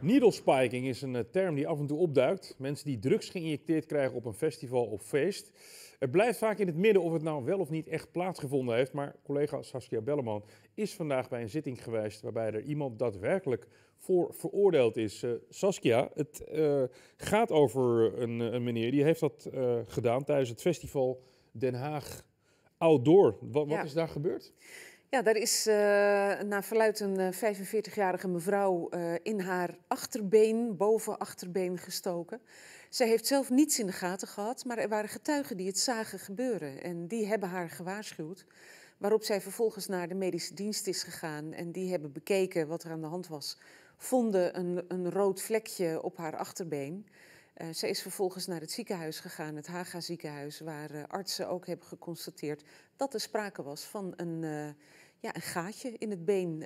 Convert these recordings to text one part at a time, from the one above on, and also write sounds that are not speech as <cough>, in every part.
Needle spiking is een eh, term die af en toe opduikt. Mensen die drugs geïnjecteerd krijgen op een festival of feest. Het blijft vaak in het midden of het nou wel of niet echt plaatsgevonden heeft. Maar collega Saskia Belleman is vandaag bij een zitting geweest waarbij er iemand daadwerkelijk voor veroordeeld is. Uh, Saskia, het uh, gaat over een, een, meneer die heeft dat uh, gedaan tijdens het festival Den Haag Outdoor. Wat, wat Ja. is daar gebeurd? Ja, daar is uh, naar verluidt een 45-jarige mevrouw uh, in haar achterbeen, boven achterbeen gestoken. Zij heeft zelf niets in de gaten gehad, maar er waren getuigen die het zagen gebeuren. En die hebben haar gewaarschuwd. Waarop zij vervolgens naar de medische dienst is gegaan. En die hebben bekeken wat er aan de hand was. Vonden een, een rood vlekje op haar achterbeen. Uh, zij is vervolgens naar het ziekenhuis gegaan, het Haga ziekenhuis, waar artsen ook hebben geconstateerd dat er sprake was van een, ja, een gaatje in het been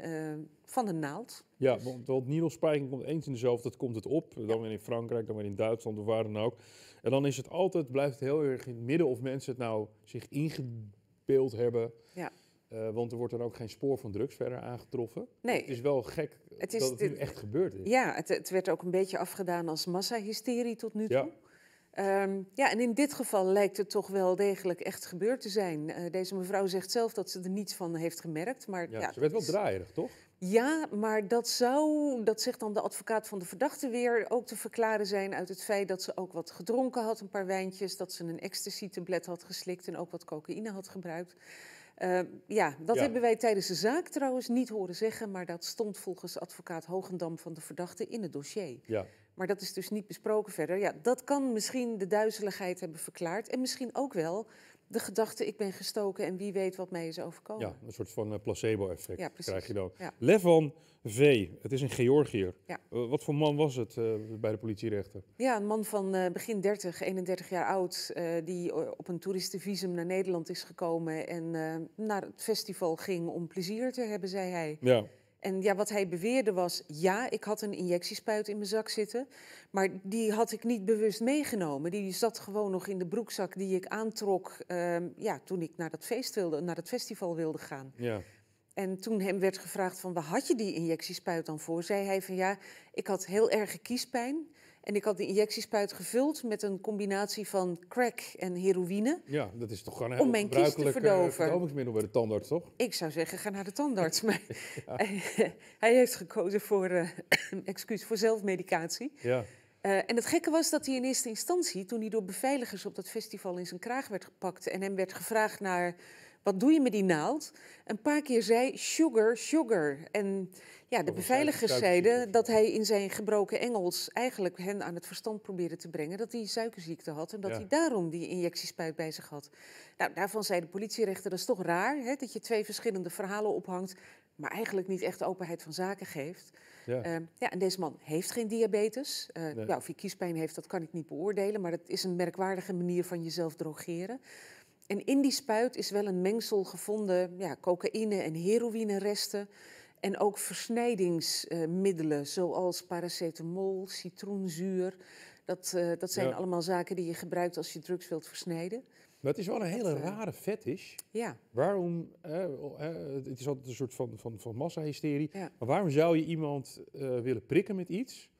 van een naald. Ja, want, want needle spiking komt eens in dezelfde, dat komt het op. Dan weer in Frankrijk, dan weer in Duitsland of waar dan ook. En dan is het altijd, blijft het heel erg in het midden of mensen het nou zich ingebeeld hebben. Ja. Uh, want er wordt dan ook geen spoor van drugs verder aangetroffen. Nee. Het is wel gek het is dat het nu echt gebeurd is. Ja, het, het, werd ook een beetje afgedaan als massahysterie tot nu toe. Ja. Um, ja, en in dit geval lijkt het toch wel degelijk echt gebeurd te zijn. Uh, deze mevrouw zegt zelf dat ze er niets van heeft gemerkt. Maar, ja, ja ze werd wel draaierig, toch? Ja, maar dat zou, dat zegt dan de advocaat van de verdachte weer, ook te verklaren zijn uit het feit dat ze ook wat gedronken had, een paar wijntjes, dat ze een ecstasy-tablet had geslikt en ook wat cocaïne had gebruikt. Uh, ja, dat Ja. hebben wij tijdens de zaak trouwens niet horen zeggen, maar dat stond volgens advocaat Hogendam van de verdachte in het dossier. Ja. Maar dat is dus niet besproken verder. Ja, dat kan misschien de duizeligheid hebben verklaard en misschien ook wel de gedachte ik ben gestoken en wie weet wat mij is overkomen. Ja, een soort van eh, placebo-effect Ja, krijg je dan. Ja. Levan V, het is een Georgiër. Ja. Uh, wat voor man was het uh, bij de politierechter? Ja, een man van uh, begin 30, 31 jaar oud, die op een toeristenvisum naar Nederland is gekomen en naar het festival ging om plezier te hebben, zei hij. Ja. En ja, wat hij beweerde was, ja, ik had een injectiespuit in mijn zak zitten, maar die had ik niet bewust meegenomen. Die zat gewoon nog in de broekzak die ik aantrok uh, ja, toen ik naar dat feest wilde, naar dat festival wilde gaan. Ja. En toen hem werd gevraagd van waar had je die injectiespuit dan voor, zei hij van ja, ik had heel erge kiespijn. En ik had die injectiespuit gevuld met een combinatie van crack en heroïne. Ja, dat is toch gewoon een Om mijn kies te uh, verdoven. verdovingsmiddel bij de tandarts, toch? Ik zou zeggen, ga naar de tandarts. <laughs> Maar <laughs> hij, hij heeft gekozen voor, uh, <clears throat> excuus, voor zelfmedicatie. Ja. Uh, en het gekke was dat hij in eerste instantie, toen hij door beveiligers op dat festival in zijn kraag werd gepakt en hem werd gevraagd naar wat doe je met die naald, een paar keer zei sugar, sugar. En ja, de een beveiligers zeiden dat hij in zijn gebroken Engels eigenlijk hen aan het verstand probeerde te brengen dat hij suikerziekte had en dat Ja. hij daarom die injectiespuit bij zich had. Nou, daarvan zei de politierechter, dat is toch raar hè, dat je twee verschillende verhalen ophangt, maar eigenlijk niet echt openheid van zaken geeft. Ja. Uh, ja, en deze man heeft geen diabetes. Uh, Nee. ja, of hij kiespijn heeft, dat kan ik niet beoordelen. Maar dat is een merkwaardige manier van jezelf drogeren. En in die spuit is wel een mengsel gevonden, ja, cocaïne en heroïneresten. En ook versnijdingsmiddelen, zoals paracetamol, citroenzuur. Dat, uh, dat zijn Ja. allemaal zaken die je gebruikt als je drugs wilt versnijden. Maar het is wel een hele Dat, uh, rare fetish. Ja, Waarom, eh, eh, het is altijd een soort van, van, van massahysterie, Ja. maar waarom zou je iemand eh, willen prikken met iets?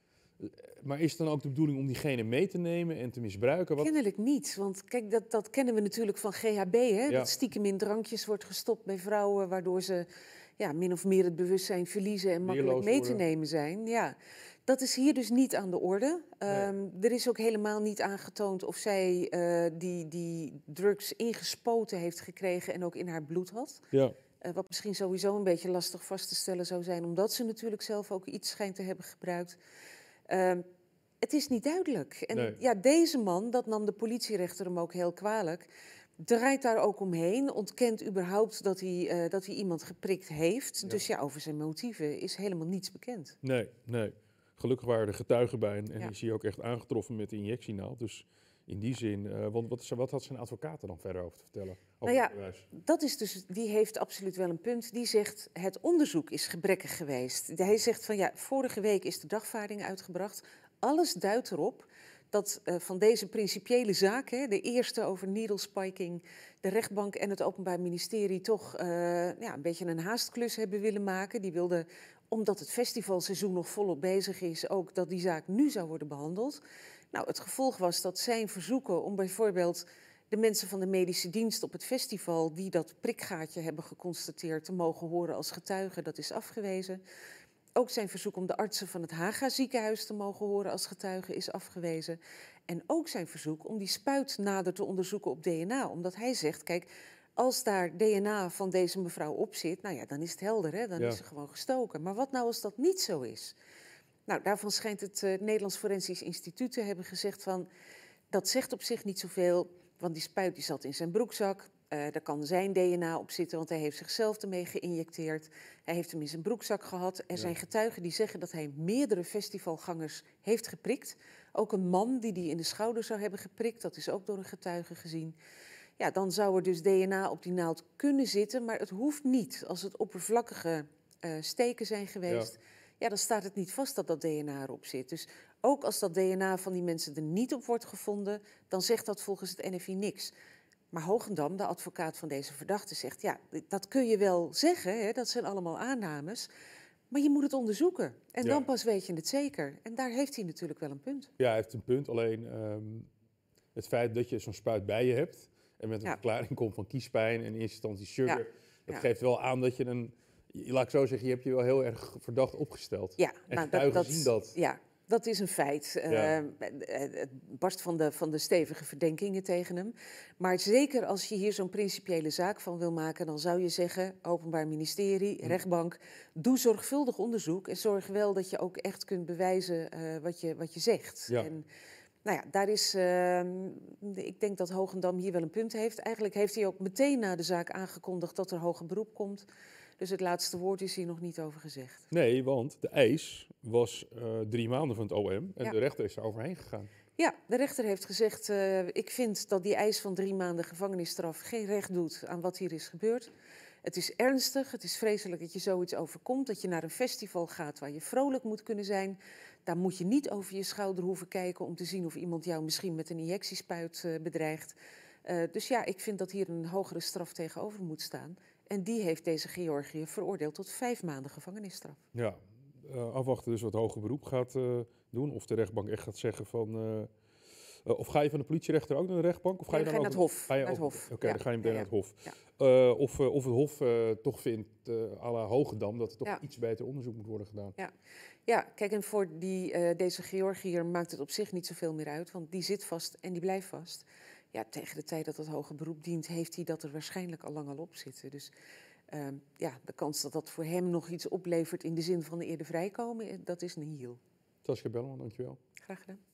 Maar is het dan ook de bedoeling om diegene mee te nemen en te misbruiken? Wat, Kennelijk niet, want kijk, dat, dat kennen we natuurlijk van GHB. Hè? Ja. Dat stiekem in drankjes wordt gestopt bij vrouwen, waardoor ze ja, min of meer het bewustzijn verliezen en makkelijk mee te nemen zijn. Ja. Dat is hier dus niet aan de orde. Nee. Ehm, er is ook helemaal niet aangetoond of zij eh, die, die drugs ingespoten heeft gekregen en ook in haar bloed had. ja. Eh, wat misschien sowieso een beetje lastig vast te stellen zou zijn, omdat ze natuurlijk zelf ook iets schijnt te hebben gebruikt. Ehm, het is niet duidelijk. En Nee. ja, deze man, dat nam de politierechter hem ook heel kwalijk, draait daar ook omheen, ontkent überhaupt dat hij, eh, dat hij iemand geprikt heeft. Ja. Dus ja, over zijn motieven is helemaal niets bekend. Nee, nee. Gelukkig waren er getuigen bij en, en Ja. is hij ook echt aangetroffen met de injectienaald. Dus in die zin, eh, want wat, wat had zijn advocaat er dan verder over te vertellen? Nou ja? Dat is dus, die heeft absoluut wel een punt. Die zegt, het onderzoek is gebrekkig geweest. Hij zegt van ja, vorige week is de dagvaarding uitgebracht. Alles duidt erop dat eh, van deze principiële zaken, de eerste over needle spiking, de rechtbank en het Openbaar Ministerie toch eh, ja, een beetje een haastklus hebben willen maken. Die wilden omdat het festivalseizoen nog volop bezig is, ook dat die zaak nu zou worden behandeld. Nou, het gevolg was dat zijn verzoeken om bijvoorbeeld de mensen van de medische dienst op het festival die dat prikgaatje hebben geconstateerd te mogen horen als getuigen, dat is afgewezen. Ook zijn verzoek om de artsen van het Haga ziekenhuis te mogen horen als getuigen is afgewezen. En ook zijn verzoek om die spuit nader te onderzoeken op DNA. Omdat hij zegt, kijk, als daar DNA van deze mevrouw op zit, nou ja, dan is het helder, hè? dan Ja. is ze gewoon gestoken. Maar wat nou als dat niet zo is? Nou, daarvan schijnt het eh, Nederlands Forensisch Instituut te hebben gezegd van... dat zegt op zich niet zoveel, want die spuit die zat in zijn broekzak. Eh daar kan zijn DNA op zitten, want hij heeft zichzelf ermee geïnjecteerd. Hij heeft hem in zijn broekzak gehad. Er Ja. zijn getuigen die zeggen dat hij meerdere festivalgangers heeft geprikt. Ook een man die die in de schouder zou hebben geprikt, dat is ook door een getuige gezien. Ja, dan zou er dus DNA op die naald kunnen zitten, maar het hoeft niet. Als het oppervlakkige eh, steken zijn geweest, ja. Dan staat het niet vast dat dat DNA erop zit. Dus ook als dat DNA van die mensen er niet op wordt gevonden, dan zegt dat volgens het NFI niks. Maar Hogendam, de advocaat van deze verdachte, zegt: ja, dat kun je wel zeggen, hè, dat zijn allemaal aannames. Maar je moet het onderzoeken. En Ja. dan pas weet je het zeker. En daar heeft hij natuurlijk wel een punt. Ja, hij heeft een punt. Alleen ehm, het feit dat je zo'n spuit bij je hebt en met een Ja. verklaring komt van kiespijn en in eerste instantie sugar, Ja. dat Ja. geeft wel aan dat je een, laat ik zo zeggen, je hebt je wel heel erg verdacht opgesteld. Ja, En nou, getuigen zien dat. Ja, dat is een feit. Eh, Ja. het barst van de, van de stevige verdenkingen tegen hem. Maar zeker als je hier zo'n principiële zaak van wil maken, dan zou je zeggen: Openbaar Ministerie, Hm. rechtbank, doe zorgvuldig onderzoek en zorg wel dat je ook echt kunt bewijzen eh, wat, je, wat je zegt. Ja. En, nou ja, daar is, ehm, ik denk dat Hogendam hier wel een punt heeft. Eigenlijk heeft hij ook meteen na de zaak aangekondigd dat er hoger beroep komt. Dus het laatste woord is hier nog niet over gezegd. Nee, want de eis was eh, drie maanden van het OM en Ja. de rechter is er overheen gegaan. Ja, de rechter heeft gezegd: eh, ik vind dat die eis van drie maanden gevangenisstraf geen recht doet aan wat hier is gebeurd. Het is ernstig, het is vreselijk dat je zoiets overkomt, dat je naar een festival gaat waar je vrolijk moet kunnen zijn. Daar moet je niet over je schouder hoeven kijken om te zien of iemand jou misschien met een injectiespuit eh, bedreigt. Dus ja, ik vind dat hier een hogere straf tegenover moet staan. En die heeft deze Georgië veroordeeld tot vijf maanden gevangenisstraf. Ja, eh, afwachten dus wat hoger beroep gaat eh, doen. Of de rechtbank echt gaat zeggen van... eh, of ga je van de politierechter ook naar de rechtbank? Of ga je dan dan ga ook je naar het Hof. Ga je Naar het Hof. Oké, Ja, dan ga je meteen ja, naar het Hof. ja. Of, of het Hof toch vindt, à la Hogedam, dat er toch Ja. iets beter onderzoek moet worden gedaan. Ja, kijk, en voor die, deze Georgiër maakt het op zich niet zoveel meer uit, want die zit vast en die blijft vast. Ja, tegen de tijd dat het hoge beroep dient, heeft hij dat er waarschijnlijk al lang al op zitten. Dus ehm, ja, de kans dat dat voor hem nog iets oplevert in de zin van eerder vrijkomen, eh, dat is nihil. Saskia Belleman, dankjewel. Graag gedaan.